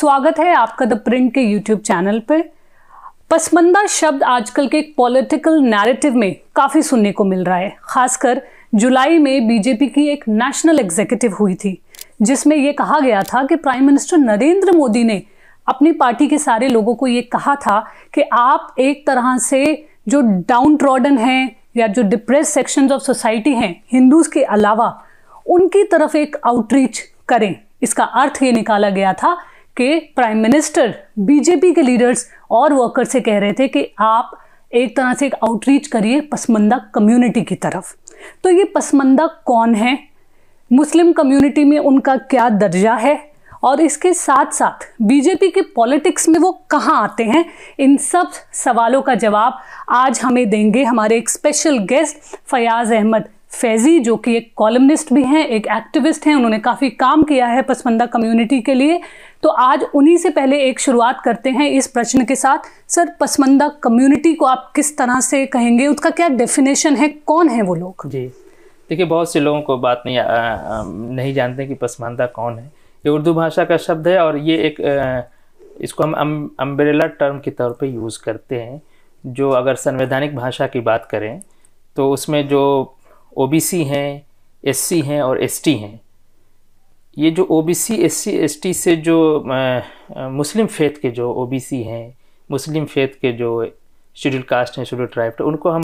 स्वागत है आपका द प्रिंट के यूट्यूब चैनल पे। पसमंदा शब्द आजकल के एक पॉलिटिकल नैरेटिव में काफ़ी सुनने को मिल रहा है। खासकर जुलाई में बीजेपी की एक नेशनल एग्जीक्यूटिव हुई थी, जिसमें यह कहा गया था कि प्राइम मिनिस्टर नरेंद्र मोदी ने अपनी पार्टी के सारे लोगों को ये कहा था कि आप एक तरह से जो डाउन ट्रॉडन हैं या जो डिप्रेस सेक्शन ऑफ़ सोसाइटी हैं हिंदूज के अलावा, उनकी तरफ़ एक आउटरीच करें। इसका अर्थ ये निकाला गया था कि प्राइम मिनिस्टर बीजेपी के लीडर्स और वर्कर से कह रहे थे कि आप एक तरह से एक आउटरीच करिए पसमंदा कम्युनिटी की तरफ़। तो ये पसमंदा कौन है? मुस्लिम कम्युनिटी में उनका क्या दर्जा है? और इसके साथ साथ बीजेपी के पॉलिटिक्स में वो कहाँ आते हैं? इन सब सवालों का जवाब आज हमें देंगे हमारे एक स्पेशल गेस्ट फयाज अहमद फैज़ी जो कि एक कॉलमनिस्ट भी हैं एक एक्टिविस्ट हैं उन्होंने काफ़ी काम किया है पसमंदा कम्युनिटी के लिए। तो आज उन्हीं से पहले एक शुरुआत करते हैं इस प्रश्न के साथ। सर पसमंदा कम्युनिटी को आप किस तरह से कहेंगे? उसका क्या डेफिनेशन है? कौन है वो लोग? जी। देखिए बहुत से लोगों को बात नहीं आ, आ, नहीं जानते कि पसमानदा कौन है। ये उर्दू भाषा का शब्द है और ये एक आ, इसको हम अम्ब्रेला टर्म के तौर पे यूज़ करते हैं। जो अगर संवैधानिक भाषा की बात करें तो उसमें जो ओबीसी हैं एससी हैं और एसटी हैं। ये जो ओबीसी एससी एसटी से जो मुस्लिम फेथ के जो ओबीसी हैं मुस्लिम फेथ के जो शेड्यूल कास्ट हैं शेड्यूल ट्राइब तो उनको हम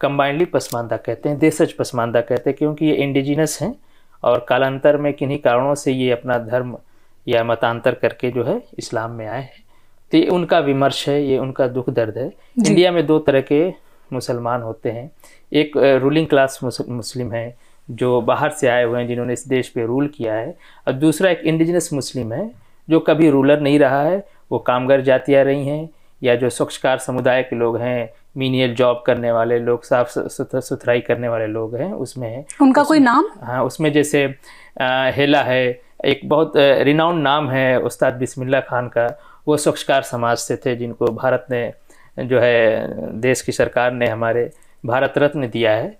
कंबाइंडली पसमानदा कहते हैं देशज पसमानदा कहते हैं क्योंकि ये इंडिजिनस हैं और कालांतर में किन्हीं कारणों से ये अपना धर्म या मतांतर करके जो है इस्लाम में आए हैं। तो ये उनका विमर्श है ये उनका दुख दर्द है। इंडिया में दो तरह के मुसलमान होते हैं। एक रूलिंग क्लास मुस्लिम है जो बाहर से आए हुए हैं जिन्होंने इस देश पे रूल किया है। और दूसरा एक इंडिजिनस मुस्लिम है जो कभी रूलर नहीं रहा है वो कामगार जातियाँ रही हैं या जो स्वच्छकार समुदाय के लोग हैं मीनियल जॉब करने वाले लोग साफ़ सुथराई करने वाले लोग हैं उसमें है। उनका उसमें, कोई नाम? हाँ उसमें जैसे आ, हेला है एक बहुत रिनाउंड नाम है उस्ताद बिस्मिल्ला खान का। वो स्वच्छकार समाज से थे जिनको भारत ने जो है देश की सरकार ने हमारे भारत रत्न दिया है।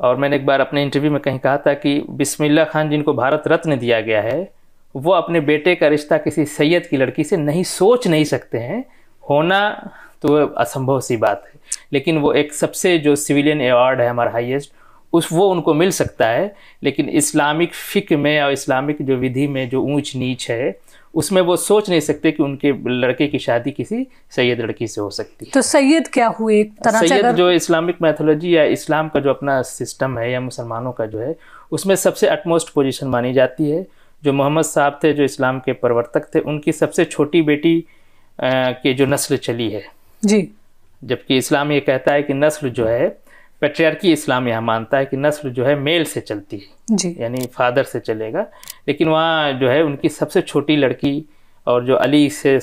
और मैंने एक बार अपने इंटरव्यू में कहीं कहा था कि बिस्मिल्ला खान जिनको भारत रत्न दिया गया है, वो अपने बेटे का रिश्ता किसी सैयद की लड़की से नहीं, सोच नहीं सकते हैं। होना तो असंभव सी बात है, लेकिन वो एक सबसे जो सिविलियन अवार्ड है हमारा हाईएस्ट, उस वो उनको मिल सकता है। लेकिन इस्लामिक फ़िक में और इस्लामिक जो विधि में जो ऊंच नीच है उसमें वो सोच नहीं सकते कि उनके लड़के की शादी किसी सैयद लड़की से हो सकती है। तो सैयद क्या हुए तरह सैयद जो इस्लामिक मैथोलॉजी या इस्लाम का जो अपना सिस्टम है या मुसलमानों का जो है उसमें सबसे अटमोस्ट पोजिशन मानी जाती है। जो मोहम्मद साहब थे जो इस्लाम के प्रवर्तक थे उनकी सबसे छोटी बेटी के जो नस्ल चली है। जी। जबकि इस्लाम ये कहता है कि नस्ल जो है पेट्रियार्की इस्लाम यहाँ मानता है कि नस्ल जो है मेल से चलती है जी। यानी फादर से चलेगा। लेकिन वहाँ जो है उनकी सबसे छोटी लड़की और जो अली से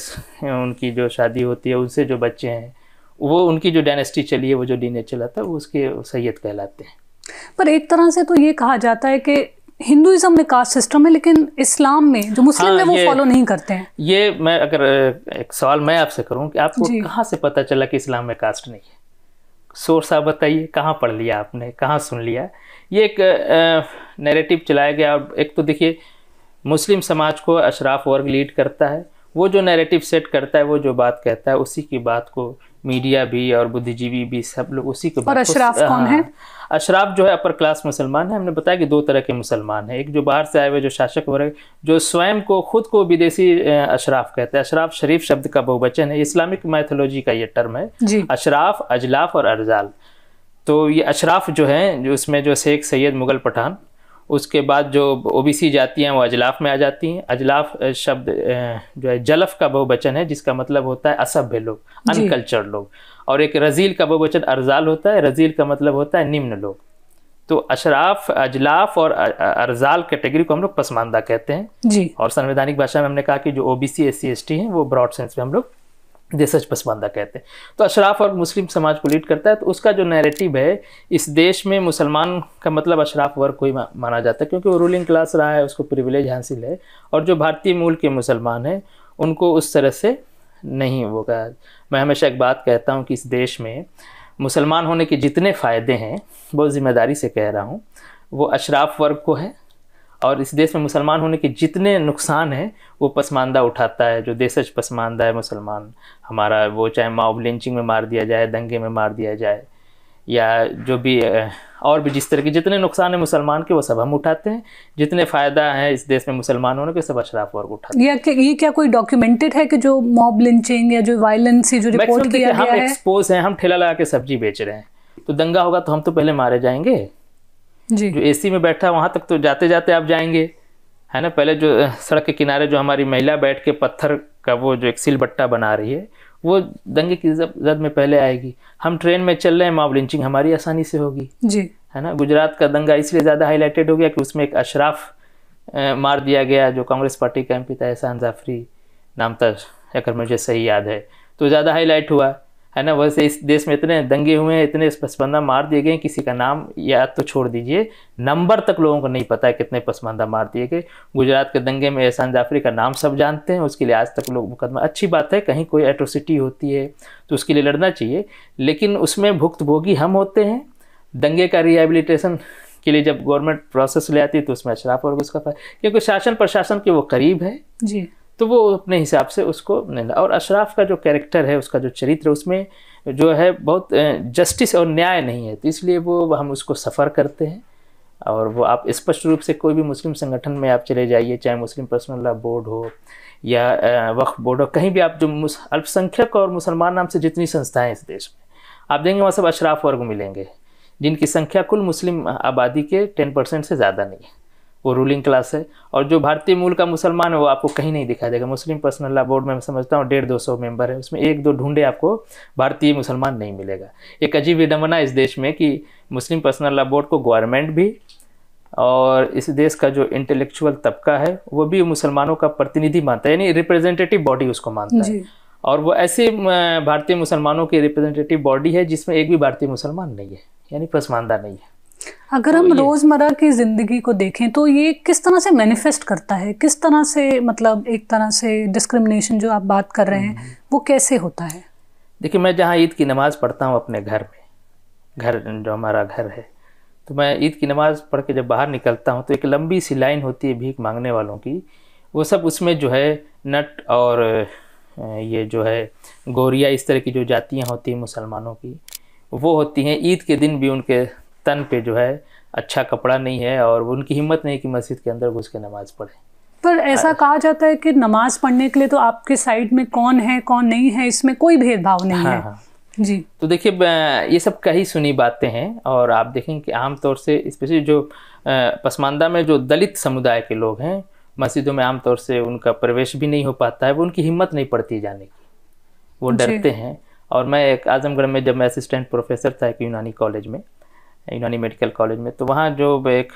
उनकी जो शादी होती है उनसे जो बच्चे हैं वो उनकी जो डायनेस्टी चली है वो जो डीने चला था वो उसके सैयद कहलाते हैं। पर एक तरह से तो ये कहा जाता है कि हिंदुज़म में कास्ट सिस्टम है लेकिन इस्लाम में जो मुस्लिम हाँ, है वो फॉलो नहीं करते हैं। ये मैं अगर एक सवाल मैं आपसे करूँ कि आपको कहाँ से पता चला कि इस्लाम में कास्ट नहीं है? सोर्स आप बताइए, कहाँ पढ़ लिया आपने, कहाँ सुन लिया? ये एक नैरेटिव चलाया गया एक तो देखिए, मुस्लिम समाज को अशराफ वर्ग लीड करता है। वो जो नैरेटिव सेट करता है, वो जो बात कहता है, उसी की बात को मीडिया भी और बुद्धिजीवी भी सब लोग उसी को और अशराफ कौन है? अशराफ जो है अपर क्लास मुसलमान है। हमने बताया कि दो तरह के मुसलमान हैं। एक जो बाहर से आए हुए जो शासक वर्ग जो स्वयं को खुद को विदेशी अशराफ कहते हैं। अशराफ शरीफ शब्द का बहुवचन है। इस्लामिक मैथोलॉजी का ये टर्म है। अशराफ अजलाफ और अर्जाल। तो ये अशराफ जो है जो उसमें जो शेख सैयद मुगल पठान उसके बाद जो ओबीसी जाती हैं वो अजलाफ में आ जाती हैं। अजलाफ शब्द जो है जलफ का बहुवचन है जिसका मतलब होता है असभ्य लोग अनकल्चर लोग। और एक रजील का बहुवचन अर्जाल होता है रजील का मतलब होता है निम्न लोग। तो अशराफ अजलाफ और अर्जाल कैटेगरी को हम लोग पसमानदा कहते हैं। जी। और संवैधानिक भाषा में हमने कहा कि जो OBC S C S T हैं वो ब्रॉड सेंस में हम लोग देशज पसमानदा कहते हैं। तो अशराफ और मुस्लिम समाज को लीड करता है तो उसका जो नैरेटिव है, इस देश में मुसलमान का मतलब अशराफ वर्ग को ही माना जाता है, क्योंकि वो रूलिंग क्लास रहा है, उसको प्रिविलेज हासिल है, और जो भारतीय मूल के मुसलमान हैं, उनको उस तरह से नहीं वो होगा मैं हमेशा एक बात कहता हूँ कि इस देश में मुसलमान होने के जितने फ़ायदे हैं बहुत ज़िम्मेदारी से कह रहा हूँ, वो अशराफ वर्ग को है और इस देश में मुसलमान होने के जितने नुकसान हैं वो पसमानदा उठाता है जो देशज पसमानदा है मुसलमान। हमारा वो चाहे मॉब लिंचिंग में मार दिया जाए दंगे में मार दिया जाए या जो भी और भी जिस तरह के जितने नुकसान है मुसलमान के वो सब हम उठाते हैं। जितने फ़ायदा है इस देश में मुसलमान होने के सब अशराफ वर्ग उठाते हैं। या ये क्या कोई डॉक्यूमेंटेड है कि जो मॉब लिंचिंग या जो वायलेंस जो रिपोर्ट किया हम एक्सपोज हैं हम ठेला लगा के सब्ज़ी बेच रहे हैं। तो दंगा होगा तो हम तो पहले मारे जाएँगे। जी। जो एसी में बैठा है वहाँ तक तो जाते जाते आप जाएँगे। है ना? पहले जो सड़क के किनारे जो हमारी महिला बैठ के पत्थर का वो जो एक सिल बट्टा बना रही है वो दंगे की जद में पहले आएगी। हम ट्रेन में चल रहे हैं मॉब लिंचिंग हमारी आसानी से होगी। जी। है ना? गुजरात का दंगा इसलिए ज़्यादा हाईलाइटेड हो गया कि उसमें एक अशराफ मार दिया गया जो कांग्रेस पार्टी का एम पी था एहसान जाफरी नाम था अगर मुझे सही याद है। तो ज़्यादा हाईलाइट हुआ। है ना? वैसे इस देश में इतने दंगे हुए हैं, इतने पसमंदा मार दिए गए किसी का नाम याद तो छोड़ दीजिए। नंबर तक लोगों को नहीं पता है कितने पसमंदा मार दिए गए। गुजरात के दंगे में एहसान जाफरी का नाम सब जानते हैं, उसके लिए आज तक लोग मुकदमा, अच्छी बात है, कहीं कोई एट्रोसिटी होती है तो उसके लिए लड़ना चाहिए, लेकिन उसमें भुक्तभोगी हम होते हैं। दंगे का रिहेबिलिटेशन के लिए जब गवर्नमेंट प्रोसेस ले आती है तो उसमें अशराफ और उसका क्योंकि शासन प्रशासन के वो करीब है। जी। तो वो अपने हिसाब से उसको और अशराफ का जो कैरेक्टर है, उसका जो चरित्र, उसमें जो है बहुत जस्टिस और न्याय नहीं है। तो इसलिए वो, हम उसको सफ़र करते हैं और वो आप स्पष्ट रूप से कोई भी मुस्लिम संगठन में आप चले जाइए, चाहे मुस्लिम पर्सनल लॉ बोर्ड हो या वक्फ बोर्ड हो, कहीं भी आप जो अल्पसंख्यक और मुसलमान नाम से जितनी संस्थाएँ इस देश में, आप देंगे वहाँ सब अशराफ वर्ग मिलेंगे, जिनकी संख्या कुल मुस्लिम आबादी के टेन परसेंट से ज़्यादा नहीं है। वो रूलिंग क्लास है। और जो भारतीय मूल का मुसलमान है वो आपको कहीं नहीं दिखाई देगा। मुस्लिम पर्सनल लॉ बोर्ड में मैं समझता हूँ डेढ़ दो सौ मेंबर है। उसमें एक दो ढूंढे आपको भारतीय मुसलमान नहीं मिलेगा। एक अजीब विडम्बना इस देश में कि मुस्लिम पर्सनल लॉ बोर्ड को गवर्नमेंट भी और इस देश का जो इंटेलेक्चुअल तबका है वो भी मुसलमानों का प्रतिनिधि मानता है। यानी रिप्रेजेंटेटिव बॉडी उसको मानता है। और वो ऐसे भारतीय मुसलमानों की रिप्रेजेंटेटिव बॉडी है जिसमें एक भी भारतीय मुसलमान नहीं है। यानी पसमानदा नहीं है। अगर तो हम रोज़मर्रा की ज़िंदगी को देखें तो ये किस तरह से मैनिफेस्ट करता है? किस तरह से मतलब एक तरह से डिस्क्रिमिनेशन जो आप बात कर रहे हैं हम्म। वो कैसे होता है? देखिए मैं जहाँ ईद की नमाज़ पढ़ता हूँ अपने घर में घर जो हमारा घर है तो मैं ईद की नमाज़ पढ़ के जब बाहर निकलता हूँ तो एक लंबी सी लाइन होती है भीख मांगने वालों की। वो सब उसमें जो है नट और ये जो है गोरिया इस तरह की जो जातियाँ होती हैं मुसलमानों की वो होती हैं। ईद के दिन भी उनके तन पे जो है अच्छा कपड़ा नहीं है और उनकी हिम्मत नहीं कि मस्जिद के अंदर घुस के नमाज़ पढ़े। पर ऐसा कहा जाता है कि नमाज़ पढ़ने के लिए तो आपके साइड में कौन है कौन नहीं है इसमें कोई भेदभाव नहीं हाँ, है। हाँ. जी। तो देखिए ये सब कही सुनी बातें हैं और आप देखें कि आमतौर से स्पेशली जो पसमानदा में जो दलित समुदाय के लोग हैं मस्जिदों में आमतौर से उनका प्रवेश भी नहीं हो पाता है वो उनकी हिम्मत नहीं पड़ती जाने की। वो डरते हैं। और मैं एक आजमगढ़ में जब मैं असिस्टेंट प्रोफेसर था एक यूनानी कॉलेज में यूनानी मेडिकल कॉलेज में। तो वहाँ जो एक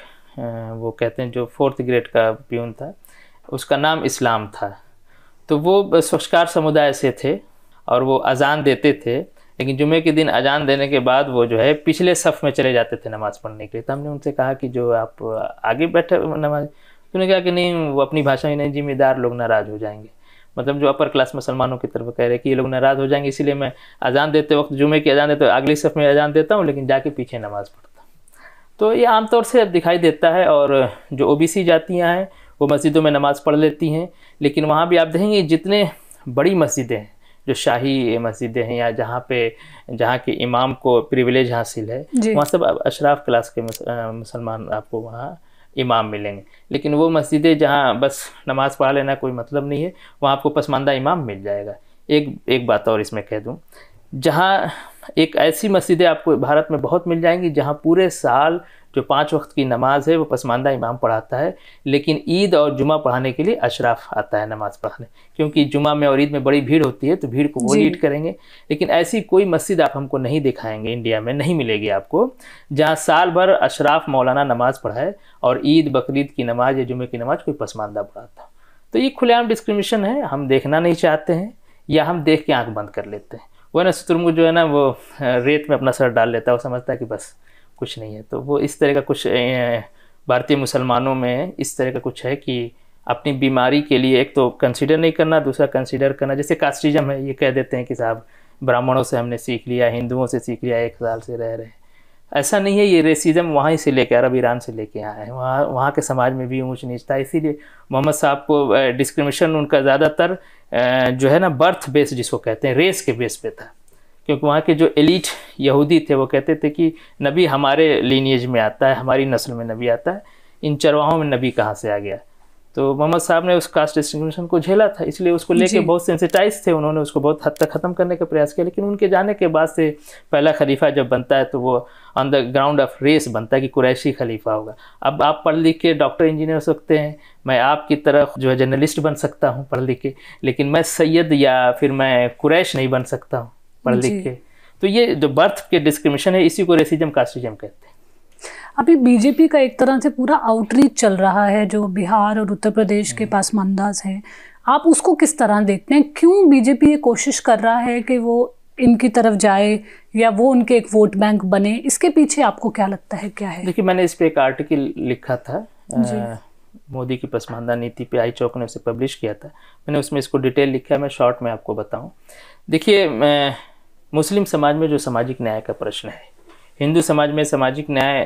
वो कहते हैं जो फोर्थ ग्रेड का प्यून था, उसका नाम इस्लाम था। तो वो स्वच्छकार समुदाय से थे और वो अजान देते थे, लेकिन जुमे के दिन अजान देने के बाद वो जो है पिछले सफ़ में चले जाते थे नमाज़ पढ़ने के लिए। तो हमने उनसे कहा कि जो आप आगे बैठे नमाज़ तो उन्होंने कहा कि नहीं, वो अपनी भाषा में नहीं, जिम्मेदार लोग नाराज़ हो जाएँगे। मतलब जो अपर क्लास मुसलमानों की तरफ़ कह रहे हैं कि ये लोग नाराज़ हो जाएँगे इसीलिए मैं अजान देते वक्त जुमे की अजान देते अगली सफ़ में अजान देता हूँ लेकिन जाके पीछे नमाज़ पढ़ता हूँ। तो ये आमतौर से अब दिखाई देता है और जो ओ बी सी जातियाँ हैं वो मस्जिदों में नमाज़ पढ़ लेती हैं लेकिन वहाँ भी आप देखेंगे जितने बड़ी मस्जिदें हैं जो शाही मस्जिदें हैं या जहाँ पे जहाँ के इमाम को प्रिविलेज हासिल है वहाँ सब अशराफ क्लास के मुसलमान आपको वहाँ इमाम मिलेंगे। लेकिन वो मस्जिदें जहाँ बस नमाज़ पढ़ा लेना कोई मतलब नहीं है, वहाँ आपको पसमानदा इमाम मिल जाएगा। एक एक बात और इसमें कह दूँ। जहाँ एक ऐसी मस्जिदें आपको भारत में बहुत मिल जाएँगी जहाँ पूरे साल जो पाँच वक्त की नमाज़ है वो पसमानदा इमाम पढ़ाता है लेकिन ईद और जुमा पढ़ाने के लिए अशराफ आता है नमाज़ पढ़ाने। क्योंकि जुमा में और ईद में बड़ी भीड़ होती है तो भीड़ को वो लीड करेंगे। लेकिन ऐसी कोई मस्जिद आप हमको नहीं दिखाएँगे इंडिया में नहीं मिलेगी आपको जहाँ साल भर अशराफ मौलाना नमाज़ पढ़ाए और ईद बकरीद की नमाज़ या जुमे की नमाज़ कोई पसमानदा पढ़ाता। तो ये खुलेआम डिस्क्रिमिनेशन है हम देखना नहीं चाहते हैं या हम देख के आँख बंद कर लेते हैं। वो ना शुतुरमुर्ग जो है ना वो रेत में अपना सर डाल लेता है वो समझता है कि बस कुछ नहीं है। तो वो इस तरह का कुछ भारतीय मुसलमानों में इस तरह का कुछ है कि अपनी बीमारी के लिए एक तो कंसिडर नहीं करना, दूसरा कंसिडर करना। जैसे कास्टिज्म है, ये कह देते हैं कि साहब, ब्राह्मणों से हमने सीख लिया, हिंदुओं से सीख लिया, एक साल से रह रहे ऐसा नहीं है, ये रेसिज्म वहाँ से लेके, अरब ईरान से लेके आए हैं। वहाँ वहाँ के समाज में भी ऊँच नीच था, इसीलिए मोहम्मद साहब को डिस्क्रिमिनेशन उनका ज़्यादातर जो है ना बर्थ बेस जिसको कहते हैं रेस के बेस पे था। क्योंकि वहाँ के जो एलिट यहूदी थे वो कहते थे कि नबी हमारे लीनियज में आता है हमारी नस्ल में नबी आता है इन चरवाहों में नबी कहाँ से आ गया? तो मोहम्मद साहब ने उस कास्ट डिस्ट्रीब्यूशन को झेला था इसलिए उसको लेके बहुत सेंसिटाइज थे उन्होंने उसको बहुत हद तक ख़त्म करने का प्रयास किया लेकिन उनके जाने के बाद से पहला खलीफा जब बनता है तो वो on the ground of race बनता है कि कुरैशी खलीफा होगा। अब आप पढ़ लिख के डॉक्टर इंजीनियर हो सकते हैं मैं आपकी तरह जो है जर्नलिस्ट बन सकता हूँ पढ़ लिख के लेकिन मैं सैयद या फिर मैं कुरैश नहीं बन सकता हूँ। पढ़ लिख के। तो ये जो बर्थ के डिस्क्रिमिनेशन है इसी को रेसिज्म कास्टिज्म कहते हैं। अभी बीजेपी का एक तरह से पूरा आउटरीच चल रहा है जो बिहार और उत्तर प्रदेश के हम्म। पास मंदाज हैं। आप उसको किस तरह देखते हैं? क्यों बीजेपी ये कोशिश कर रहा है कि वो इनकी तरफ़ जाए या वो उनके एक वोट बैंक बने? इसके पीछे आपको क्या लगता है क्या है? देखिए मैंने इस पर एक आर्टिकल लिखा था मोदी की पसमानदा नीति पे आई चौक ने उसे पब्लिश किया था। मैंने उसमें इसको डिटेल लिखा है मैं शॉर्ट में आपको बताऊँ। देखिए मुस्लिम समाज में जो सामाजिक न्याय का प्रश्न है, हिंदू समाज में सामाजिक न्याय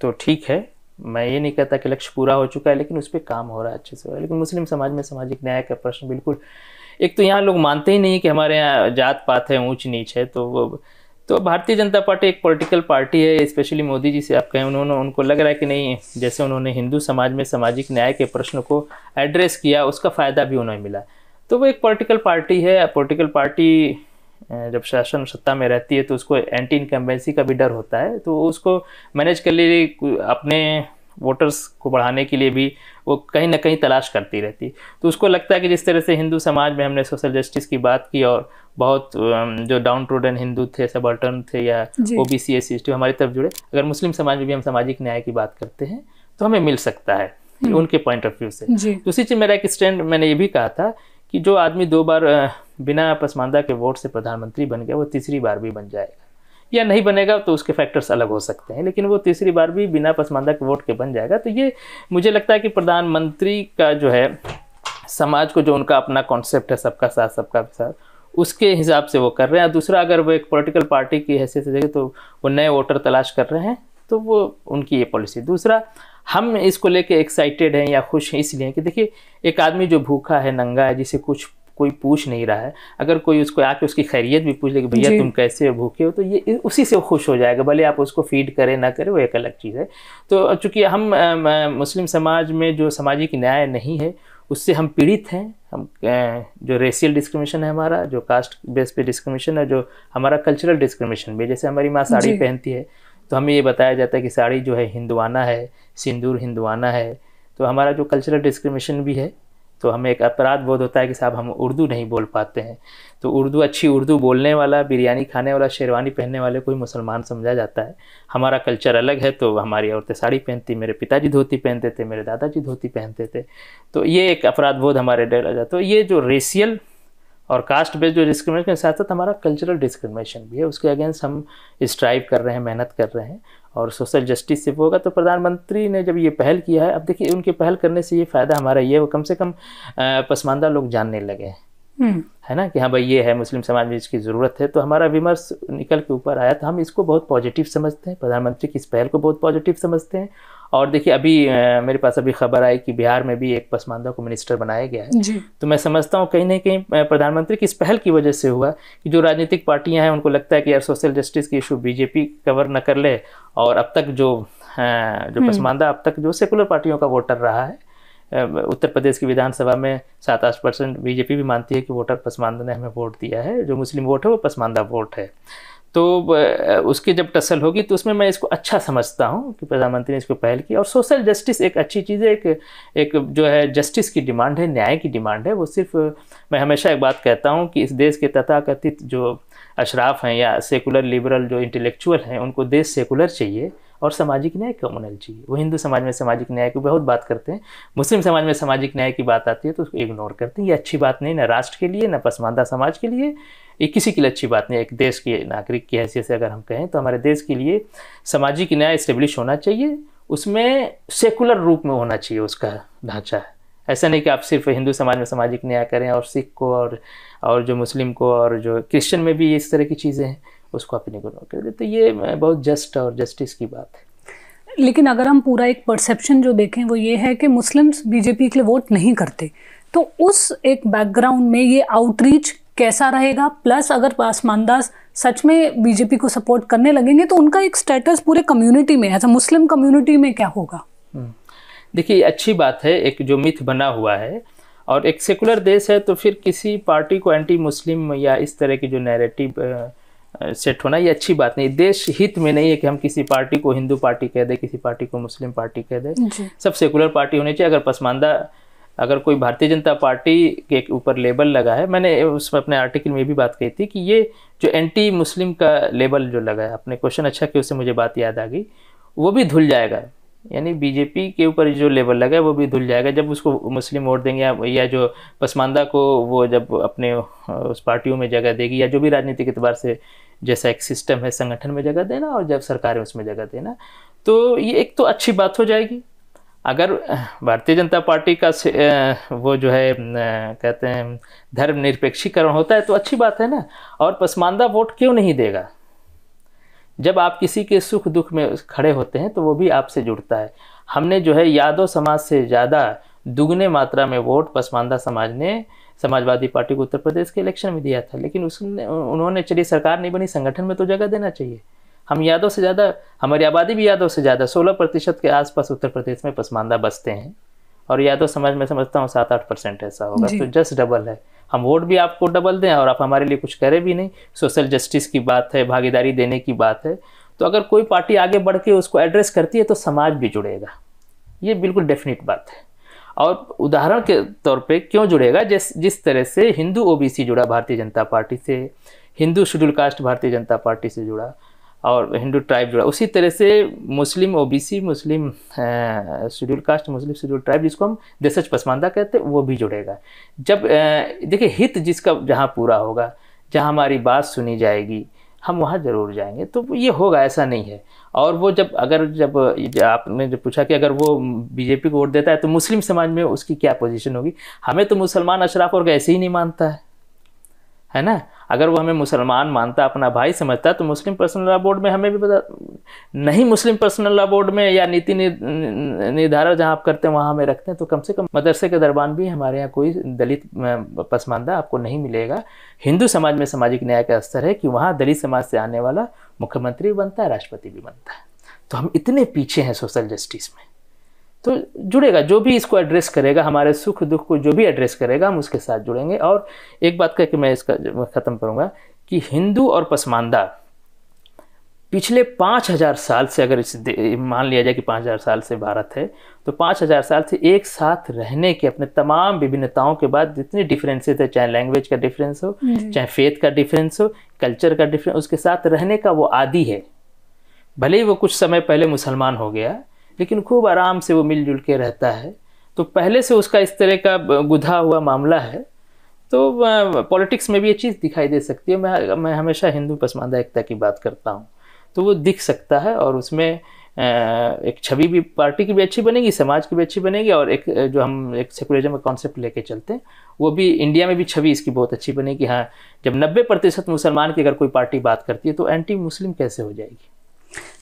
तो ठीक है, मैं ये नहीं कहता कि लक्ष्य पूरा हो चुका है, लेकिन उस पर काम हो रहा है अच्छे से। लेकिन मुस्लिम समाज में सामाजिक न्याय का प्रश्न बिल्कुल, एक तो यहाँ लोग मानते ही नहीं कि हमारे यहाँ जात पात है, ऊंच नीच है तो वो तो भारतीय जनता पार्टी एक पॉलिटिकल पार्टी है स्पेशली मोदी जी से आप कहें, उन्होंने, उनको लग रहा है कि नहीं, जैसे उन्होंने हिंदू समाज में सामाजिक न्याय के प्रश्न को एड्रेस किया, उसका फ़ायदा भी उन्हें मिला। तो वो एक पॉलिटिकल पार्टी है पॉलिटिकल पार्टी जब शासन सत्ता में रहती है तो उसको एंटी इनकम्बेंसी का भी डर होता है तो उसको मैनेज कर लिए अपने वोटर्स को बढ़ाने के लिए भी वो कहीं ना कहीं तलाश करती रहती। तो उसको लगता है कि जिस तरह से हिंदू समाज में हमने सोशल जस्टिस की बात की और बहुत जो डाउन टूडन हिंदू थे सबल्टन थे या O B C S C हमारी तरफ़ जुड़े। अगर मुस्लिम समाज में भी हम सामाजिक न्याय की बात करते हैं तो हमें मिल सकता है हम्म। उनके पॉइंट ऑफ़ व्यू से। दूसरी चीज़ मेरा एक स्टैंड मैंने ये भी कहा था कि जो आदमी दो बार बिना पसमानदा के वोट से प्रधानमंत्री बन गया, वो तीसरी बार भी बन जाएगा। या नहीं बनेगा तो उसके फैक्टर्स अलग हो सकते हैं, लेकिन वो तीसरी बार भी बिना पसमानदा के वोट के बन जाएगा। तो ये मुझे लगता है कि प्रधानमंत्री का जो है, समाज को जो उनका अपना कॉन्सेप्ट है, सबका साथ सबका साथ, उसके हिसाब से वो कर रहे हैं। दूसरा, अगर वो एक पॉलिटिकल पार्टी की हैसियत से देखें तो वो नए वोटर तलाश कर रहे हैं तो वो उनकी ये पॉलिसी दूसरा, हम इसको लेके एक्साइटेड हैं या खुश हैं इसलिए कि देखिए, एक आदमी जो भूखा है, नंगा है, जिसे कुछ कोई पूछ नहीं रहा है। अगर कोई उसको आके उसकी खैरियत भी पूछ ले कि भैया तुम कैसे भूखे हो तो ये उसी से खुश हो जाएगा भले आप उसको फ़ीड करें ना करें वो एक अलग चीज़ है। तो चूँकि हम मुस्लिम समाज में जो सामाजिक न्याय नहीं है उससे हम पीड़ित हैं। हम जो रेशियल डिस्क्रिमिनेशन है हमारा जो कास्ट बेस पे डिस्क्रिमिनेशन है जो हमारा कल्चरल डिस्क्रिमिनेशन भी जैसे हमारी माँ साड़ी पहनती है तो हमें ये बताया जाता है कि साड़ी जो है हिंदुआना है सिंदूर हिंदुआना है तो हमारा जो कल्चरल डिस्क्रिमिनेशन भी है तो हमें एक अपराध बोध होता है कि साहब हम उर्दू नहीं बोल पाते हैं। तो उर्दू अच्छी उर्दू बोलने वाला, बिरयानी खाने वाला, शेरवानी पहनने वाले कोई मुसलमान समझा जाता है। हमारा कल्चर अलग है तो हमारी औरतें साड़ी पहनती, मेरे पिताजी धोती पहनते थे, मेरे दादाजी धोती पहनते थे। तो ये एक अपराध बोध हमारे डेरा जाता तो ये जो रेशियल और कास्ट बेस्ड जो डिस्क्रिमिनेशन के साथ साथ हमारा कल्चरल डिस्क्रिमिनेशन भी है, उसके अगेंस्ट हम स्ट्राइव कर रहे हैं, मेहनत कर रहे हैं। और सोशल जस्टिस से होगा तो प्रधानमंत्री ने जब ये पहल किया है अब देखिए उनके पहल करने से ये फ़ायदा हमारा ये है वो कम से कम पसमानदा लोग जानने लगे हैं हम्म। है ना कि हाँ भाई ये है मुस्लिम समाज में इसकी ज़रूरत है तो हमारा विमर्श निकल के ऊपर आया तो हम इसको बहुत पॉजिटिव समझते हैं प्रधानमंत्री की इस पहल को बहुत पॉजिटिव समझते हैं और देखिए अभी आ, मेरे पास अभी खबर आई कि बिहार में भी एक पसमानदा को मिनिस्टर बनाया गया है। तो मैं समझता हूँ कहीं ना कहीं प्रधानमंत्री की इस पहल की वजह से हुआ कि जो राजनीतिक पार्टियाँ हैं उनको लगता है कि यार सोशल जस्टिस की इशू बीजेपी कवर न कर ले और अब तक जो जो हम्म। पसमानदा अब तक जो सेकुलर पार्टियों का वोटर रहा है उत्तर प्रदेश की विधानसभा में सात आठ परसेंट बीजेपी भी मानती है कि वोटर पसमानदा ने हमें वोट दिया है। जो मुस्लिम वोट है, वो पसमानदा वोट है। तो उसकी जब टसल होगी तो उसमें मैं इसको अच्छा समझता हूँ कि प्रधानमंत्री ने इसको पहल की। और सोशल जस्टिस एक अच्छी चीज़ है, एक एक जो है जस्टिस की डिमांड है, न्याय की डिमांड है। वो सिर्फ़, मैं हमेशा एक बात कहता हूँ कि इस देश के तथाकथित जो अशराफ हैं या सेकुलर लिबरल जो इंटेलेक्चुअल हैं, उनको देश सेकुलर चाहिए। और सामाजिक न्याय कम्युनल चाहिए वो हिंदू समाज में सामाजिक न्याय की बहुत बात करते हैं। मुस्लिम समाज में सामाजिक न्याय की बात आती है तो उसको इग्नोर करते हैं। ये अच्छी बात नहीं, ना राष्ट्र के लिए, ना पसमानदा समाज के लिए। ये किसी के लिए अच्छी बात नहीं एक देश के नागरिक की हैसियत से अगर हम कहें तो हमारे देश के लिए सामाजिक न्याय इस्टेब्लिश होना चाहिए। उसमें सेकुलर रूप में होना चाहिए उसका ढांचा। ऐसा नहीं कि आप सिर्फ़ हिंदू समाज में सामाजिक न्याय करें और सिख को और और जो मुस्लिम को और जो क्रिश्चियन में भी इस तरह की चीज़ें हैं। उसको अपने को कर दे तो ये बहुत जस्ट और जस्टिस की बात है। लेकिन अगर हम पूरा एक परसेप्शन जो देखें वो ये है कि मुस्लिम्स बीजेपी के लिए वोट नहीं करते। तो उस एक बैकग्राउंड में ये आउटरीच कैसा रहेगा? प्लस अगर पासमानदास सच में बीजेपी को सपोर्ट करने लगेंगे तो उनका एक स्टेटस पूरे कम्युनिटी में एज अ मुस्लिम कम्युनिटी में क्या होगा? हम्म। देखिए अच्छी बात है एक जो मिथ बना हुआ है और एक सेकुलर देश है तो फिर किसी पार्टी को एंटी मुस्लिम या इस तरह की जो नैरेटिव सेट होना ये अच्छी बात नहीं। देश हित में नहीं है कि हम किसी पार्टी को हिंदू पार्टी कह दें किसी पार्टी को मुस्लिम पार्टी कह दें। सब सेकुलर पार्टी होनी चाहिए। अगर पसमानदा अगर कोई भारतीय जनता पार्टी के ऊपर लेबल लगा है मैंने उसमें अपने आर्टिकल में भी बात कही थी कि ये जो एंटी मुस्लिम का लेबल जो लगा है अपने क्वेश्चन अच्छा कि उससे मुझे बात याद आ गई। वो भी धुल जाएगा। यानी बीजेपी के ऊपर जो लेवल लगा है वो भी धुल जाएगा। जब उसको मुस्लिम वोट देंगे या, जो पसमानदा को वो जब अपने उस पार्टियों में जगह देगी या जो भी राजनीतिक एतबार से जैसा एक सिस्टम है संगठन में जगह देना और जब सरकार उसमें जगह देना तो ये एक तो अच्छी बात हो जाएगी। अगर भारतीय जनता पार्टी का वो जो है कहते हैं धर्म निरपेक्षीकरण होता है तो अच्छी बात है ना। और पसमानदा वोट क्यों नहीं देगा? जब आप किसी के सुख दुख में खड़े होते हैं तो वो भी आपसे जुड़ता है। हमने जो है यादव समाज से ज़्यादा दुगने मात्रा में वोट पसमानदा समाज ने समाजवादी पार्टी को उत्तर प्रदेश के इलेक्शन में दिया था। लेकिन उसने उन्होंने चलिए सरकार नहीं बनी संगठन में तो जगह देना चाहिए। हम यादव से ज़्यादा हमारी आबादी भी यादव से ज़्यादा सोलह प्रतिशत के आसपास उत्तर प्रदेश में पसमानदा बसते हैं। और यादव समाज में समझता हूँ सात आठ परसेंट ऐसा होगा तो जस्ट डबल है। हम वोट भी आपको डबल दें और आप हमारे लिए कुछ करें भी नहीं। सोशल जस्टिस की बात है, भागीदारी देने की बात है। तो अगर कोई पार्टी आगे बढ़ के उसको एड्रेस करती है तो समाज भी जुड़ेगा। ये बिल्कुल डेफिनेट बात है। और उदाहरण के तौर पे क्यों जुड़ेगा? जिस जिस तरह से हिंदू ओबीसी जुड़ा, भारतीय जनता पार्टी से, हिंदू शेड्यूल कास्ट भारतीय जनता पार्टी से जुड़ा। और हिंदू ट्राइब जुड़ा उसी तरह से Muslim, OBC, Muslim schedule caste, Muslim schedule tribe जिसको हम देशज पसमानदा कहते हैं, वो भी जुड़ेगा। जब देखिए, हित जिसका जहाँ पूरा होगा, जहाँ हमारी बात सुनी जाएगी, हम वहाँ ज़रूर जाएँगे तो ये होगा, ऐसा नहीं है। और वो जब, अगर जब आपने जब पूछा कि अगर वो बीजेपी को वोट देता है तो मुस्लिम समाज में उसकी क्या पोजीशन होगी? हमें तो मुसलमान अशराफ और ऐसे ही नहीं मानता है। है ना? अगर वो हमें मुसलमान मानता, अपना भाई समझता तो मुस्लिम पर्सनल लॉ बोर्ड में हमें भी बता नहीं मुस्लिम पर्सनल लॉ बोर्ड में या नीति निर्धारण जहाँ आप करते हैं, वहाँ हमें रखते हैं तो कम से कम मदरसे के दरबान भी हमारे यहाँ कोई दलित पसमानदा आपको नहीं मिलेगा। हिंदू समाज में सामाजिक न्याय का स्तर है कि वहाँ दलित समाज से आने वाला मुख्यमंत्री भी बनता है, राष्ट्रपति भी बनता है। तो हम इतने पीछे हैं सोशल जस्टिस में। तो जुड़ेगा जो भी इसको एड्रेस करेगा हमारे सुख दुख को जो भी एड्रेस करेगा हम उसके साथ जुड़ेंगे। और एक बात कह के मैं इसका ख़त्म करूँगा कि हिंदू और पसमानदा पिछले पाँच हज़ार साल से अगर इस मान लिया जाए कि पाँच हज़ार साल से भारत है तो पाँच हज़ार साल से एक साथ रहने के अपने तमाम विभिन्नताओं के बाद जितने डिफरेंसेस है चाहे लैंग्वेज का डिफरेंस हो चाहे फेथ का डिफरेंस हो कल्चर का डिफरेंस उसके साथ रहने का वो आदि है। भले ही वो कुछ समय पहले मुसलमान हो गया लेकिन खूब आराम से वो मिलजुल के रहता है। तो पहले से उसका इस तरह का गुधा हुआ मामला है। तो पॉलिटिक्स में भी ये चीज़ दिखाई दे सकती है। मैं मैं हमेशा हिंदू पसमानदा एकता की बात करता हूँ। तो वो दिख सकता है और उसमें एक छवि भी, पार्टी की भी अच्छी बनेगी, समाज की भी अच्छी बनेगी और एक, जो हम एक सेकुलरिज्म का कॉन्सेप्ट लेके चलते हैं, वो भी इंडिया में भी छवि इसकी बहुत अच्छी बनेगी। हाँ जब नब्बे प्रतिशत मुसलमान की अगर कोई पार्टी बात करती है तो एंटी मुस्लिम कैसे हो जाएगी?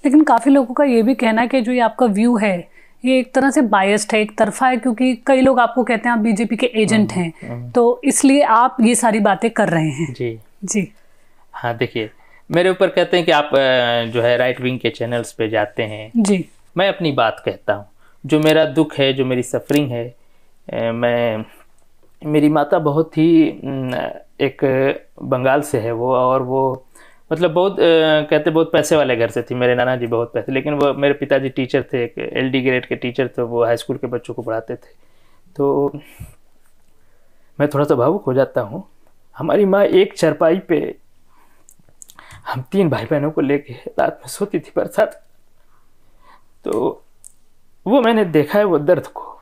लेकिन काफ़ी लोगों का ये भी कहना है कि जो ये आपका व्यू है ये एक तरह से बायस्ड है एक तरफा है क्योंकि कई लोग आपको कहते हैं आप बीजेपी के एजेंट हम्म, हैं। हम्म। तो इसलिए आप ये सारी बातें कर रहे हैं। जी। जी। हाँ देखिए मेरे ऊपर कहते हैं कि आप जो है राइट विंग के चैनल्स पे जाते हैं। जी। मैं अपनी बात कहता हूँ। जो मेरा दुख है जो मेरी सफरिंग है मैं मेरी माता बहुत ही एक बंगाल से है वो और वो मतलब बहुत आ, कहते बहुत पैसे वाले घर से थी मेरे नाना जी बहुत पैसे लेकिन वो मेरे पिताजी टीचर थे एक एल डी ग्रेड के टीचर थे वो हाई स्कूल के बच्चों को पढ़ाते थे। तो मैं थोड़ा सा भावुक हो जाता हूँ। हमारी माँ एक चरपाई पे हम तीन भाई बहनों को लेके रात में सोती थी बरसात। तो वो मैंने देखा है वो दर्द को।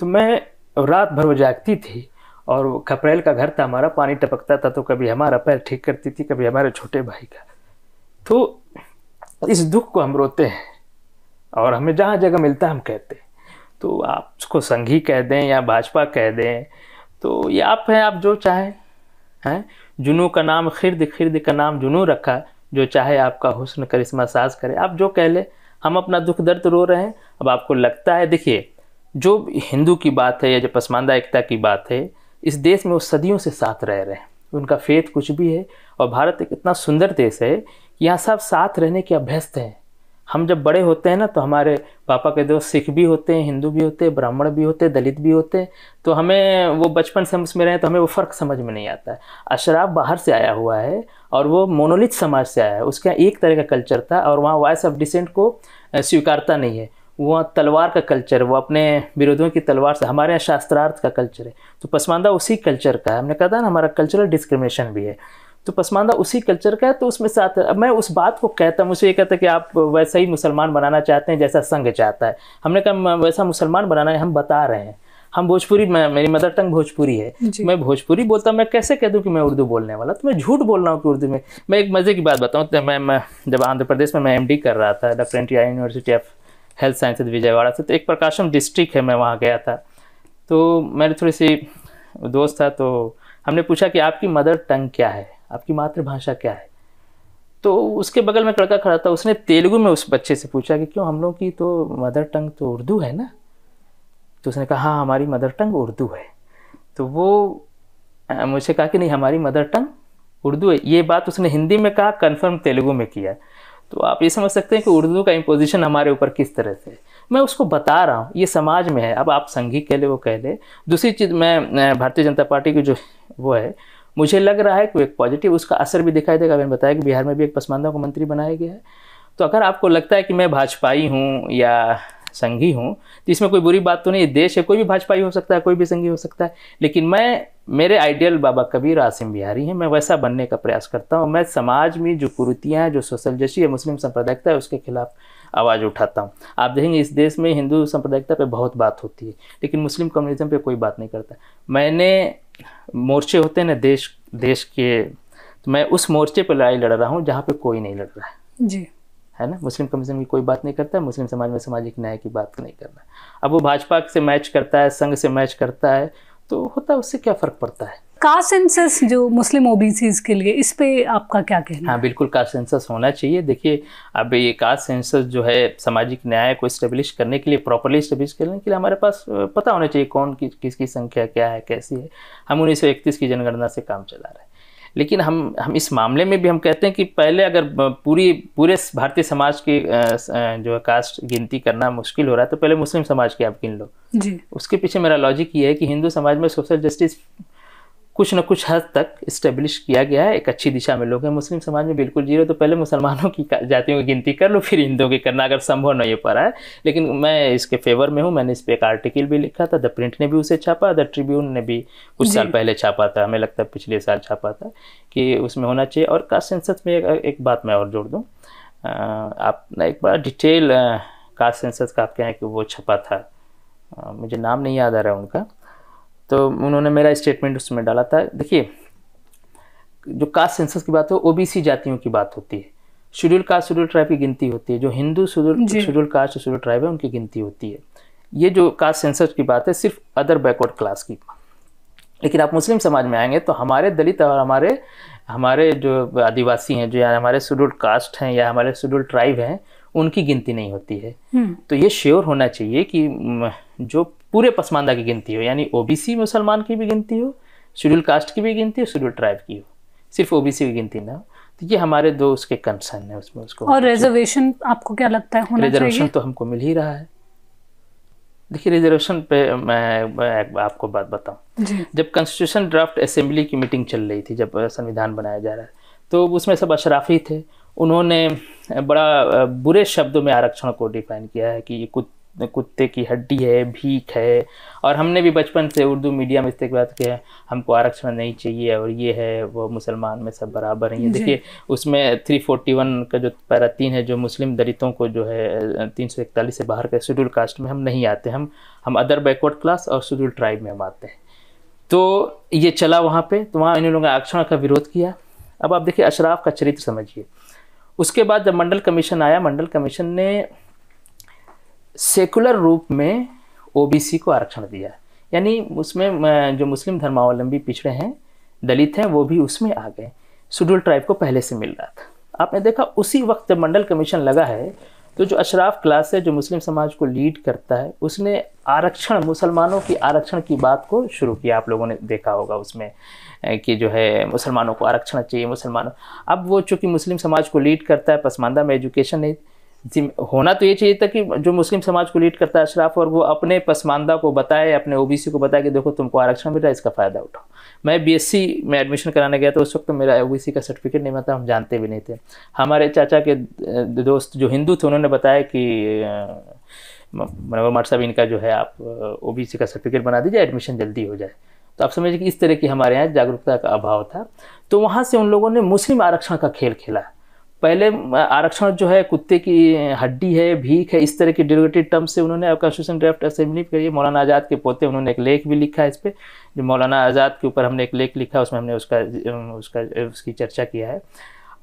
तो मैं रात भर वो जागती थी और खपरेल का घर था हमारा, पानी टपकता था तो कभी हमारा पैर ठीक करती थी, कभी हमारे छोटे भाई का। तो इस दुख को हम रोते हैं और हमें जहाँ जगह मिलता है, हम कहते हैं। तो आप उसको संघी कह दें या भाजपा कह दें तो ये आप हैं, आप जो चाहें, हैं? जुनू का नाम, खिरद खिरद का नाम जुनू रखा, जो चाहे आपका हुस्न, करिश्मा, साज करे। आप जो कह लें, हम अपना दुख दर्द रो रहे हैं। अब आपको लगता है, देखिए, जो हिंदू की बात है या जो पसमानदा एकता की बात है इस देश में वो सदियों से साथ रह रहे हैं। उनका फेथ कुछ भी है और भारत एक इतना सुंदर देश है कि यहाँ सब साथ रहने के अभ्यस्त हैं। हम जब बड़े होते हैं ना तो हमारे पापा के दोस्त सिख भी होते हैं, हिंदू भी होते हैं, ब्राह्मण भी होते हैं, दलित भी होते हैं तो हमें वो बचपन से हम उसमें रहे तो हमें वो फ़र्क समझ में नहीं आता है। अशराफ बाहर से आया हुआ है और वो मोनोलिथ समाज से आया है। उसका एक तरह का कल्चर था और वहाँ वॉइस ऑफ़ डिसेंट को स्वीकारता नहीं है। वहाँ तलवार का कल्चर वो अपने विरोधियों की तलवार से हमारे यहाँ शास्त्रार्थ का कल्चर है। तो पसमानदा उसी कल्चर का है। हमने कहा था ना हमारा कल्चरल डिस्क्रिमिनेशन भी है। तो पसमानदा उसी कल्चर का है तो उसमें साथ अब मैं उस बात को कहता हूँ मुझे ये कहता कि आप वैसा ही मुसलमान बनाना चाहते हैं जैसा संघ चाहता है। हमने कहा वैसा मुसलमान बनाना है हम बता रहे हैं। हम भोजपुरी मैं मेरी मदर टंग भोजपुरी है। मैं भोजपुरी बोलता हूँ मैं कैसे कह दूँ कि मैं उर्दू बोलने वाला? तो मैं झूठ बोल रहा हूँ कि उर्दू में। मैं एक मज़े की बात बताऊँ तो मैं, मैं जब आंध्र प्रदेश में मैं एम कर रहा था doctor N university of health sciences Vijayawada से तो एक प्रकाशम डिस्ट्रिक्ट है, मैं वहाँ गया था। तो मेरी थोड़ी सी दोस्त था तो हमने पूछा कि आपकी मदर टंग क्या है? आपकी मातृभाषा क्या है? तो उसके बगल में लड़का खड़ा था, उसने तेलुगु में उस बच्चे से पूछा कि क्यों हम लोग की तो मदर टंग तो उर्दू है ना? तो उसने कहा हाँ हमारी मदर टंग उर्दू है। तो वो मुझे कहा कि नहीं, हमारी मदर टंग उर्दू है। ये बात उसने हिंदी में कहा कन्फर्म तेलुगु में किया। तो आप ये समझ सकते हैं कि उर्दू का इम्पोजिशन हमारे ऊपर किस तरह से मैं उसको बता रहा हूँ, ये समाज में है। अब आप संघी कह ले, वो कह ले। दूसरी चीज़, मैं भारतीय जनता पार्टी की जो वो है, मुझे लग रहा है कि एक पॉजिटिव उसका असर भी दिखाई देगा। मैंने बताया कि बिहार में भी एक पसमानदा को मंत्री बनाया गया है। तो अगर आपको लगता है कि मैं भाजपाई हूँ या संघी हूँ तो इसमें कोई बुरी बात तो नहीं देश है, कोई भी भाजपाई हो सकता है, कोई भी संघी हो सकता है। लेकिन मैं मेरे आइडियल बाबा कबीर आसिम बिहारी हैं मैं वैसा बनने का प्रयास करता हूँ। मैं समाज में जो कुरुतियाँ हैं जो सोशल जैसी है मुस्लिम सांप्रदायिकता है उसके खिलाफ आवाज़ उठाता हूँ। आप देखेंगे इस देश में हिंदू सांप्रदायिकता पे बहुत बात होती है लेकिन मुस्लिम कम्युनिज्म पे कोई बात नहीं करता। मैंने मोर्चे होते हैं ना देश देश के तो मैं उस मोर्चे पर लड़ाई लड़ रहा हूँ जहाँ पर कोई नहीं लड़ रहा है। जी। है ना? मुस्लिम कमीशन की कोई बात नहीं करता है मुस्लिम समाज में सामाजिक न्याय की बात नहीं करना अब वो भाजपा से मैच करता है संघ से मैच करता है तो होता है उससे क्या फ़र्क पड़ता है? कास्ट सेंसस जो मुस्लिम ओबीसीज के लिए इस पे आपका क्या कहना हाँ बिल्कुल कास्ट सेंसस होना चाहिए। देखिए अब ये कास्ट सेंसस जो है सामाजिक न्याय को इस्टेब्लिश करने के लिए प्रॉपरली इस्टेब्लिश करने के लिए हमारे पास पता होना चाहिए कौन की किसकी संख्या क्या है कैसी है। हम उन्नीस सौ इकतीस की जनगणना से काम चला रहे हैं। लेकिन हम हम इस मामले में भी हम कहते हैं कि पहले अगर पूरी पूरे भारतीय समाज की जो है कास्ट गिनती करना मुश्किल हो रहा है तो पहले मुस्लिम समाज की आप गिन लो। जी। उसके पीछे मेरा लॉजिक ये है कि हिंदू समाज में सोशल जस्टिस कुछ न कुछ हद तक इस्टेब्लिश किया गया है। एक अच्छी दिशा में लोग हैं मुस्लिम समाज में बिल्कुल ज़ीरो। तो पहले मुसलमानों की जातियों की गिनती कर लो फिर हिंदुओं की करना अगर संभव नहीं हो पा रहा है। लेकिन मैं इसके फेवर में हूँ। मैंने इस पर एक आर्टिकल भी लिखा था द प्रिंट ने भी उसे छापा द ट्रिब्यून ने भी कुछ साल पहले छापा था। हमें लगता है पिछले साल छापा था कि उसमें होना चाहिए। और कास्ट सेंसस में एक, एक बात मैं और जोड़ दूँ। आप एक बड़ा डिटेल कास्ट सेंसस का आप कहें कि वो छपा था। मुझे नाम नहीं याद आ रहा है उनका। तो उन्होंने मेरा स्टेटमेंट उसमें डाला था। देखिए जो कास्ट सेंसस की बात हो ओबीसी जातियों की बात होती है। शेड्यूल कास्ट शेड्यूल ट्राइब की गिनती होती है। जो Hindu schedule schedule caste schedule tribe है उनकी गिनती होती है। ये जो कास्ट सेंसस की बात है सिर्फ़ अदर बैकवर्ड क्लास की। लेकिन आप मुस्लिम समाज में आएँगे तो हमारे दलित और हमारे हमारे जो आदिवासी हैं जो या हमारे शेड्यूल कास्ट हैं या हमारे शेड्यूल ट्राइब हैं उनकी गिनती नहीं होती है। हम्म। तो ये श्योर होना चाहिए कि जो पूरे पसमानदा की गिनती हो यानी ओबीसी मुसलमान की भी गिनती हो शेड्यूल कास्ट की भी गिनती हो शेड्यूल ट्राइब की हो। सिर्फ़ ओबीसी की गिनती ना हो। तो ये हमारे दो उसके कंसर्न है उसमें उसको और रिजर्वेशन आपको क्या लगता है होना रिजर्वेशन तो हमको मिल ही रहा है। देखिए रिजर्वेशन पे मैं, मैं आपको बात बताऊँ। जब कॉन्स्टिट्यूशन ड्राफ्ट असेंबली की मीटिंग चल रही थी जब संविधान बनाया जा रहा है तो उसमें सब अशराफी थे। उन्होंने बड़ा बुरे शब्दों में आरक्षण को डिफाइन किया है कि ये कुछ कुत्ते की हड्डी है भीख है और हमने भी बचपन से उर्दू मीडियम इस बात के हमको आरक्षण नहीं चाहिए और ये है वो मुसलमान में सब बराबर हैं। देखिए उसमें 341 का जो पैरा तीन है जो मुस्लिम दलितों को जो है तीन सौ इकतालीस से बाहर का शेड्यूल कास्ट में हम नहीं आते। हम हम अदर बैकवर्ड क्लास और शेड्यूल ट्राइब में हम आते हैं। तो ये चला वहाँ पे तो वहाँ इन लोगों ने आरक्षण का विरोध किया। अब आप देखिए अशराफ का चरित्र समझिए। उसके बाद जब मंडल कमीशन आया मंडल कमीशन ने सेकुलर रूप में ओबीसी को आरक्षण दिया। यानी उसमें जो मुस्लिम धर्मावलंबी पिछड़े हैं, दलित हैं, वो भी उसमें आ गए। शेड्यूल ट्राइब को पहले से मिल रहा था। आपने देखा, उसी वक्त जब मंडल कमीशन लगा है तो जो अशराफ क्लास है, जो मुस्लिम समाज को लीड करता है, उसने आरक्षण, मुसलमानों की आरक्षण की बात को शुरू किया। आप लोगों ने देखा होगा उसमें कि जो है, मुसलमानों को आरक्षण चाहिए, मुसलमानों। अब वो चूँकि मुस्लिम समाज को लीड करता है, पसमानदा में एजुकेशन नहीं होना तो ये चाहिए था कि जो मुस्लिम समाज को लीड करता है अशराफ और वो अपने पसमानदा को बताए, अपने ओबीसी को बताए कि देखो तुमको आरक्षण मिल रहा है, इसका फ़ायदा उठाओ। मैं बीएससी में एडमिशन कराने गया तो उस वक्त तो मेरा ओबीसी का सर्टिफिकेट नहीं था, हम जानते भी नहीं थे। हमारे चाचा के दोस्त जो हिंदू थे, उन्होंने बताया कि मनोवर साहब, इनका जो है आप ओबीसी का सर्टिफिकेट बना दीजिए एडमिशन जल्दी हो जाए। तो आप समझिए कि इस तरह की हमारे यहाँ जागरूकता का अभाव था। तो वहाँ से उन लोगों ने मुस्लिम आरक्षण का खेल खेला। पहले आरक्षण जो है, कुत्ते की हड्डी है, भीख है, इस तरह की डेरोगेटिव टर्म से उन्होंने कॉन्स्टिट्यूशन ड्राफ्ट असेंबली करिए मौलाना आज़ाद के पोते, उन्होंने एक लेख भी लिखा है इस पर जो मौलाना आज़ाद के ऊपर हमने एक लेख लिखा, उसमें हमने उसका उसका, उसकी चर्चा किया है।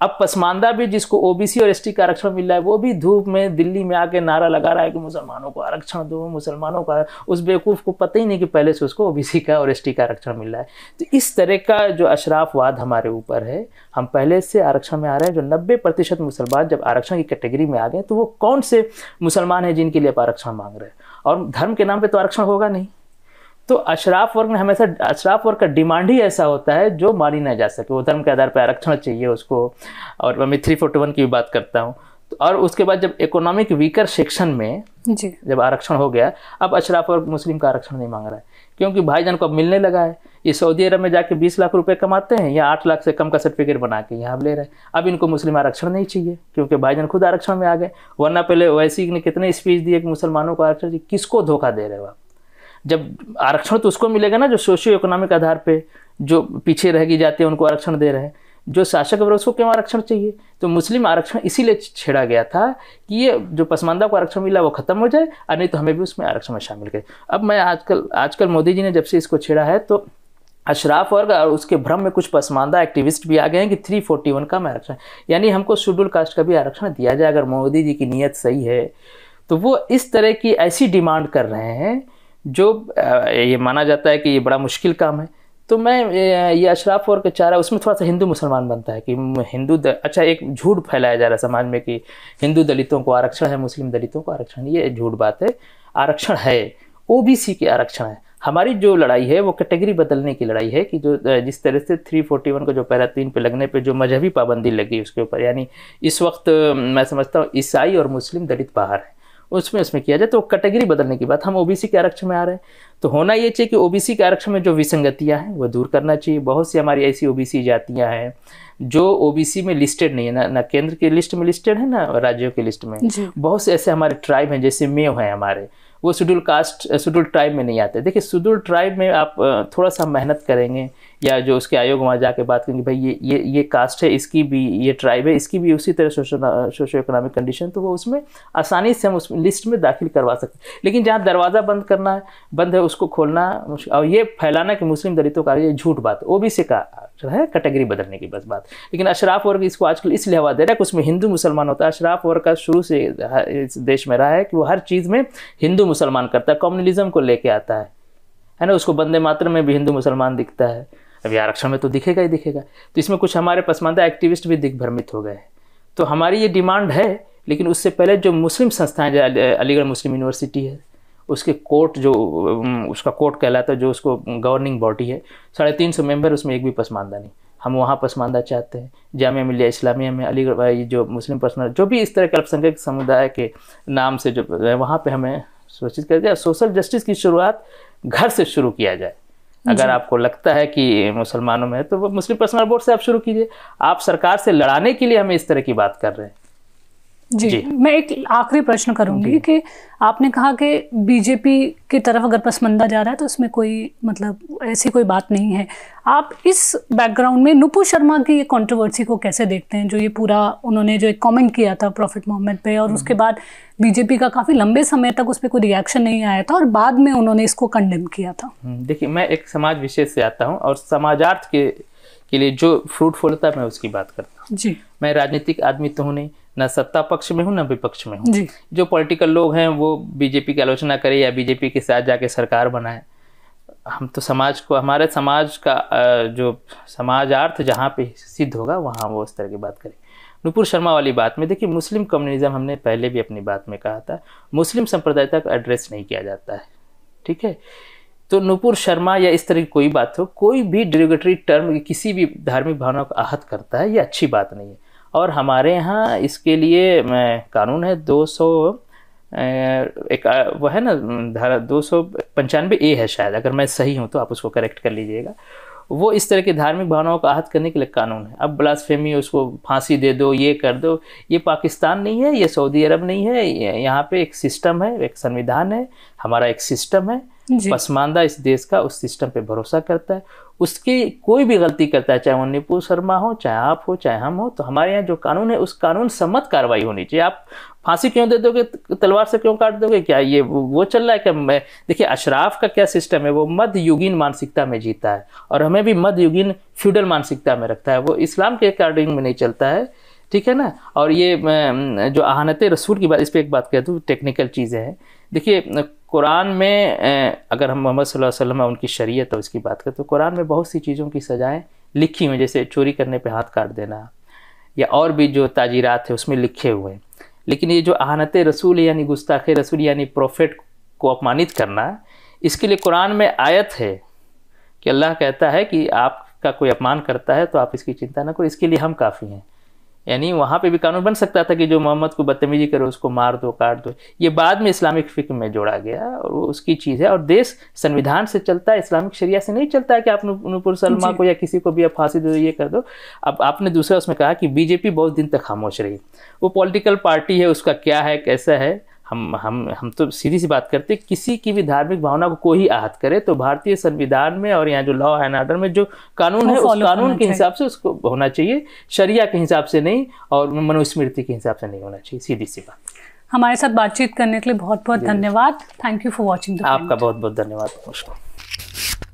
अब पसमानदा भी जिसको ओबीसी और एसटी का आरक्षण मिल रहा है, वो भी धूप में दिल्ली में आके नारा लगा रहा है कि मुसलमानों को आरक्षण दो, मुसलमानों का उस बेवकूफ़ को पता ही नहीं कि पहले से उसको ओबीसी का और एसटी का आरक्षण मिल रहा है। तो इस तरह का जो अशराफवाद हमारे ऊपर है, हम पहले से आरक्षण में आ रहे हैं, जो नब्बे प्रतिशत मुसलमान जब आरक्षण की कैटेगरी में आ गए तो वो कौन से मुसलमान हैं जिनके लिए आप आरक्षण मांग रहे हैं? और धर्म के नाम पर तो आरक्षण होगा नहीं। तो अशराफ वर्ग में हमेशा अशराफ वर्ग का डिमांड ही ऐसा होता है जो मानी ना जा सके। वो धर्म के आधार पर आरक्षण चाहिए उसको। और मैं थ्री फोर्टी वन की भी बात करता हूँ। तो और उसके बाद जब इकोनॉमिक वीकर सेक्शन में जी। जब आरक्षण हो गया अब अशराफ वर्ग मुस्लिम का आरक्षण नहीं मांग रहा है। क्योंकि भाईजान को अब मिलने लगा है। ये सऊदी अरब में जाके 20 लाख रुपए कमाते हैं या 8 लाख से कम का सर्टिफिकेट बना के यहाँ ले रहे हैं। अब इनको मुस्लिम आरक्षण नहीं चाहिए क्योंकि भाईजान खुद आरक्षण में आ गए। वरना पहले वैसी ने कितने स्पीच दिए कि मुसलमानों को आरक्षण किसको धोखा दे रहे हो आप? जब आरक्षण तो उसको मिलेगा ना जो सोशियो इकोनॉमिक आधार पे जो पीछे रह गई जाती है, उनको आरक्षण दे रहे हैं। जो शासक वर्ग उसको क्यों आरक्षण चाहिए? तो मुस्लिम आरक्षण इसीलिए छेड़ा गया था कि ये जो पसमानदा को आरक्षण मिला, वो खत्म हो जाए, और नहीं तो हमें भी उसमें आरक्षण में शामिल करें। अब मैं आजकल आजकल मोदी जी ने जब से इसको छेड़ा है तो अशराफ वर्ग और उसके भ्रम में कुछ पसमानदा एक्टिविस्ट भी आ गए हैं कि 341 का आरक्षण यानी हमको शेड्यूल कास्ट का भी आरक्षण दिया जाए, अगर मोदी जी की नीयत सही है। तो वो इस तरह की ऐसी डिमांड कर रहे हैं जो ये माना जाता है कि ये बड़ा मुश्किल काम है। तो मैं ये अशराफ और चारा उसमें थोड़ा सा हिंदू मुसलमान बनता है कि हिंदू अच्छा एक झूठ फैलाया जा रहा है समाज में कि हिंदू दलितों को आरक्षण है, मुस्लिम दलितों को आरक्षण, ये झूठ बात है। आरक्षण है, ओबीसी के आरक्षण है। हमारी जो लड़ाई है, वो कैटेगरी बदलने की लड़ाई है कि जो जिस तरह से 341 को जो पैरा तीन पे लगने पे जो मजहबी पाबंदी लगी उसके ऊपर, यानी इस वक्त मैं समझता हूँ, ईसाई और मुस्लिम दलित बाहर हैं। उसमें उसमें किया जाए तो कैटेगरी बदलने की बात। हम ओबीसी के आरक्षण में आ रहे हैं तो होना ये चाहिए कि ओबीसी के आरक्षण में जो विसंगतियाँ हैं वो दूर करना चाहिए। बहुत सी हमारी ऐसी ओबीसी जातियाँ हैं जो ओबीसी में लिस्टेड नहीं है ना ना केंद्र के लिस्ट में लिस्टेड है ना राज्यों के लिस्ट में। बहुत से ऐसे हमारे ट्राइब हैं जैसे मेव हैं हमारे वो शेड्यूल कास्ट शेड्यूल ट्राइब में नहीं आते। देखिए शेड्यूल ट्राइब में आप थोड़ा सा मेहनत करेंगे या जो उसके आयोग वहाँ जाके बात करेंगे, भाई, ये ये ये कास्ट है, इसकी भी, ये ट्राइब है, इसकी भी उसी तरह सोशो इकोनॉमिक कंडीशन तो वो उसमें आसानी से हम उस लिस्ट में दाखिल करवा सकते हैं. लेकिन जहाँ दरवाज़ा बंद करना है, बंद है, उसको खोलना और ये फैलाना कि मुस्लिम दलितों का ये झूठ बात भी से का है कैटेगरी बदलने की बस बात। लेकिन अशराफ वर्ग इसको आजकल इसलिए हवा दे रहा है कि उसमें हिंदू मुसलमान होता है। अशराफ वर्ग का शुरू से इस देश में रहा है कि वो हर चीज़ में हिंदू मुसलमान करता है, कम्युनलिज्म को लेके आता है। है ना? उसको बंदे मात्र में भी हिंदू मुसलमान दिखता है। अभी आरक्षण में तो दिखेगा ही दिखेगा। तो इसमें कुछ हमारे पसमानदा एक्टिविस्ट भी दिग्भ्रमित हो गए तो हमारी ये डिमांड है, लेकिन उससे पहले जो मुस्लिम संस्थाएँ अलीगढ़ मुस्लिम यूनिवर्सिटी है, उसके कोर्ट जो उसका कोर्ट कहलाता है, जो उसको गवर्निंग बॉडी है, साढ़े तीन सौ मेंबर उसमें एक भी पसमानदा नहीं। हम वहाँ पसमानदा चाहते हैं। जामिया मिलिया इस्लामिया में, अलीगढ़ जो मुस्लिम पर्सनल जो भी इस तरह के अल्पसंख्यक समुदाय के नाम से जो वहाँ पर हमें सूचित कर दिया। सोशल जस्टिस की शुरुआत घर से शुरू किया जाए। अगर आपको लगता है कि मुसलमानों में है तो मुस्लिम पर्सनल बोर्ड से आप शुरू कीजिए। आप सरकार से लड़ाने के लिए हमें इस तरह की बात कर रहे हैं। जी, जी। मैं एक आखिरी प्रश्न करूँगी कि आपने कहा कि बीजेपी की तरफ़ अगर पसमंदा जा रहा है तो उसमें कोई मतलब ऐसी कोई बात नहीं है। आप इस बैकग्राउंड में नुपुर शर्मा की ये कंट्रोवर्सी को कैसे देखते हैं? जो ये पूरा उन्होंने जो एक कमेंट किया था प्रॉफिट मोहम्मद पे और उसके बाद बीजेपी का काफ़ी लंबे समय तक उस पर कोई रिएक्शन नहीं आया था और बाद में उन्होंने इसको कंडेम किया था। हम्म, देखिए मैं एक समाज विशेष से आता हूँ और समाजार्थ के के लिए जो फ्रूटफुल होता है मैं उसकी बात करता हूँ। जी। मैं राजनीतिक आदमी तो हूँ नहीं न सत्ता पक्ष में हूँ न विपक्ष में हूँ। जो। पॉलिटिकल लोग हैं वो बीजेपी की आलोचना करे या बीजेपी के साथ जाके सरकार बनाए। हम तो समाज को हमारे समाज का जो समाजार्थ जहाँ पे सिद्ध होगा वहाँ वो इस तरह की बात करें। नुपुर शर्मा वाली बात में देखिए मुस्लिम कम्युनिज्म हमने पहले भी अपनी बात में कहा था मुस्लिम संप्रदायता को एड्रेस नहीं किया जाता है ठीक है? तो नुपुर शर्मा या इस तरह की कोई बात हो कोई भी डिरोगेटरी टर्म किसी भी धार्मिक भावना को आहत करता है ये अच्छी बात नहीं है। और हमारे यहाँ इसके लिए कानून है दो सौ एक वो है ना धारा दो सौ पंचानवे ए है शायद अगर मैं सही हूँ तो आप उसको करेक्ट कर लीजिएगा। वो इस तरह की धार्मिक भावनाओं का आहत करने के लिए कानून है। अब ब्लासफेमी उसको फांसी दे दो ये कर दो ये पाकिस्तान नहीं है ये सऊदी अरब नहीं है यहाँ पे एक सिस्टम है एक संविधान है हमारा एक सिस्टम है। पसमानदा इस देश का उस सिस्टम पे भरोसा करता है। उसकी कोई भी गलती करता है, चाहे वो निपुर शर्मा हो, चाहे आप हो, चाहे हम हो तो हमारे यहाँ जो कानून है, उस कानून सम्मत कार्रवाई होनी चाहिए। आप फांसी क्यों दे दोगे, तलवार से क्यों काट दोगे? क्या ये वो चल रहा है क्या? मैं, देखिए, अशराफ का क्या सिस्टम है? वो मध्य युगीन मानसिकता में जीता है और हमें भी मध्य युगीन फ्यूडल मानसिकता में रखता है। वो इस्लाम के अकॉर्डिंग में नहीं चलता है, ठीक है ना? और ये जो आहनत रसूल की बात, इस पर एक बात कहता हूँ टेक्निकल चीज़ें हैं। देखिए, कुरान में अगर हम मोहम्मद वसल्लम उनकी शरीयत और उसकी बात करें तो कुरान में बहुत सी चीज़ों की सज़ाएँ लिखी हुई जैसे चोरी करने पे हाथ काट देना, या और भी जो ताजीरात है, उसमें लिखे हुए हैं। लेकिन ये जो आहनत रसूल, यानी गुस्ताख रसूल, यानी प्रोफेट को अपमानित करना, इसके लिए कुरान में आयत है कि अल्लाह कहता है कि आपका कोई अपमान करता है तो आप इसकी चिंता ना करो, इसके लिए हम काफ़ी हैं। यानी वहाँ पे भी कानून बन सकता था कि जो मोहम्मद को बदतमीजी करे उसको मार दो काट दो। ये बाद में इस्लामिक फ़िक्र में जोड़ा गया और वो उसकी चीज़ है। और देश संविधान से चलता है इस्लामिक शरिया से नहीं चलता है कि आप नूपुर सलमा को या किसी को भी आप फांसी दे दो ये कर दो। अब आपने दूसरा उसमें कहा कि बीजेपी बहुत दिन तक खामोश रही। वो पॉलिटिकल पार्टी है उसका क्या है कैसा है? हम हम हम तो सीधी सी बात करते हैं किसी की भी धार्मिक भावना को कोई आहत करे तो भारतीय संविधान में और यहाँ जो लॉ एंड ऑर्डर में जो कानून है उस कानून के हिसाब से उसको होना चाहिए शरिया के हिसाब से नहीं और मनुस्मृति के हिसाब से नहीं होना चाहिए सीधी सी बात। हमारे साथ बातचीत करने के लिए बहुत बहुत धन्यवाद। थैंक यू फॉर वॉचिंग आपका बहुत बहुत धन्यवाद नमस्कार।